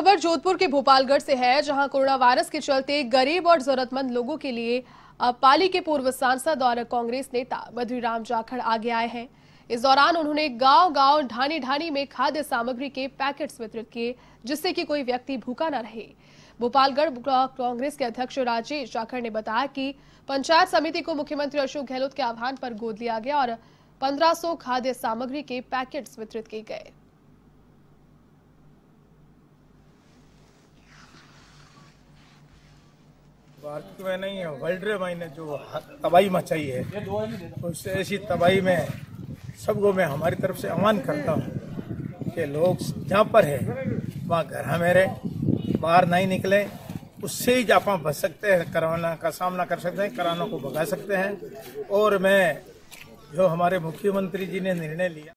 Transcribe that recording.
खबर जोधपुर के भोपालगढ़ से है, जहाँ कोरोना वायरस के चलते गरीब और जरूरतमंद लोगों के लिए पाली के पूर्व सांसद और कांग्रेस नेता बद्रीराम जाखड़ आगे आए हैं। इस दौरान उन्होंने गाँव गाँव ढानी ढानी में खाद्य सामग्री के पैकेट्स वितरित किए, जिससे कि कोई व्यक्ति भूखा न रहे। भोपालगढ़ कांग्रेस के अध्यक्ष राजेश जाखड़ ने बताया कि पंचायत समिति को मुख्यमंत्री अशोक गहलोत के आह्वान पर गोद लिया गया और 1500 खाद्य सामग्री के पैकेट्स वितरित किए गए। भारत में नहीं है, वर्ल्ड में जो तबाही मचाई है उससे ऐसी तबाही में सबको मैं हमारी तरफ़ से आह्वान करता हूँ कि लोग जहाँ पर है, वहाँ घर में रहे, बाहर नहीं निकले, उससे ही आप बच सकते हैं, कोरोना का सामना कर सकते हैं, कोरोना को भगा सकते हैं। और मैं जो हमारे मुख्यमंत्री जी ने निर्णय लिया